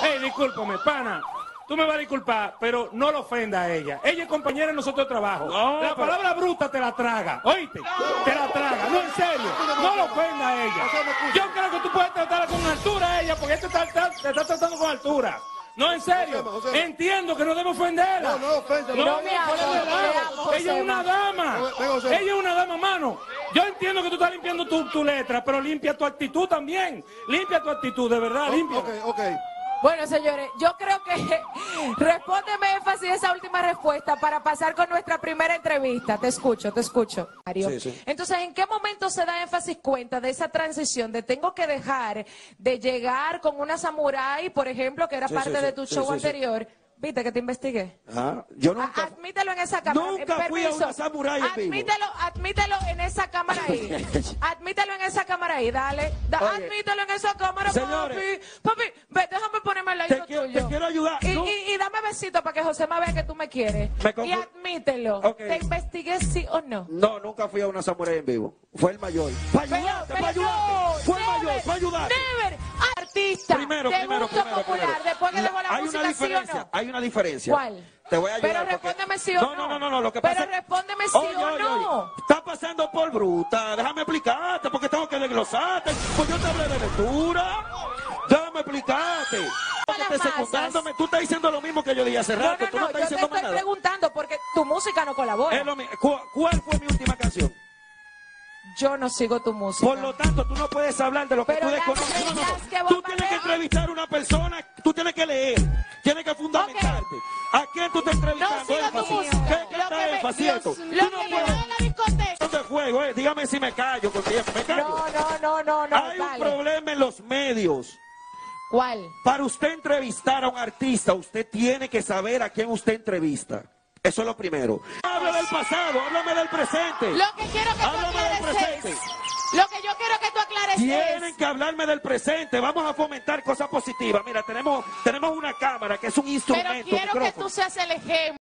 Hey, discúlpame, pana. Tú me vas a disculpar, pero no lo ofenda a ella. Ella es compañera de nosotros de trabajo. No, la pero- palabra bruta te la traga. ¿Oíste? Te la traga. No, en serio. No lo ofenda a ella. Yo creo que tú puedes tratarla con altura a ella, porque ella te está, está- te está tratando con altura. No, en serio. Entiendo que no debo ofenderla. No, no ofenda, No, no, amo, Ella es una dama. Ella es una dama, mano. Yo entiendo que tú estás limpiando tu, tu letra, pero limpia tu actitud también. Limpia tu actitud, de verdad, limpia. Ok, ok. Bueno, señores, yo creo que respóndeme énfasis esa última respuesta para pasar con nuestra primera entrevista. Te escucho, te escucho, Mario. Sí, sí. Entonces, ¿en qué momento se da énfasis cuenta de esa transición de tengo que dejar de llegar con una samurái, por ejemplo, que era Sí, parte sí, de tu sí, show sí, sí. anterior? Viste que te investigué. Ajá. Yo A- nunca. Admítelo en esa cámara. Nunca Eh, fui a una samurái en vivo. Admítelo, admítelo en esa cámara ahí. admítelo en esa cámara ahí, dale. Da- Oye. admítelo en esa cámara, Señores. papi. Papi, ve, déjame ponerme quiero- tuyo. te quiero ayudar. Y, No. y- y dame besito para que José me vea que tú me quieres. Me y admítelo. Te investigué sí o no. No, nunca fui a una samurai en vivo. Fue el mayor. Para ayudarte, para ayudarte. no, Fue el mayor, para ayudarte. Never, artista Primero, de primero, gusto primero, popular, primero. después que hay música, una ¿sí o diferencia, no? hay una diferencia. ¿Cuál? Te voy a ayudar. Pero porque- respóndeme sí o no. no. No, no, no, lo que Pero pasa es- respóndeme sí Oye, o no. oye, Está pasando por bruta, déjame explicarte, porque tengo que desglosarte. Pues yo te hablé de lectura. Déjame explicarte. Secundándome. Tú estás diciendo lo mismo que yo dije hace No, rato. no, Tú no no, estás yo te diciendo estoy más nada. preguntando porque tu música no colabora. Es lo mi- ¿Cu- ¿Cuál fue mi última canción? Yo no sigo tu música. Por lo tanto, tú no puedes hablar de lo que Pero tú desconoces. No, no, no. que Tú tienes que entrevistar a una persona, tú tienes que leer, tienes que fundamentarte. ¿A quién tú estás entrevistando? No sigo énfasis? música. ¿Qué, Lo qué que me- énfasis Dios- esto? lo Tú que no me puedes. la discoteca. No te juego, eh. Dígame si me callo tiempo. Me callo. No, no, no, no, no. Hay un vale. problema en los medios. ¿Cuál? Para usted entrevistar a un artista, usted tiene que saber a quién usted entrevista. Eso es lo primero. Habla del pasado, háblame del presente. Lo que quiero que tú Háblame del aclares presente. es. Lo que yo quiero que tú aclares Tienen es. que hablarme del presente. Vamos a fomentar cosas positivas. Mira, tenemos, tenemos una cámara que es un Pero instrumento. quiero que tú seas el ejemplo.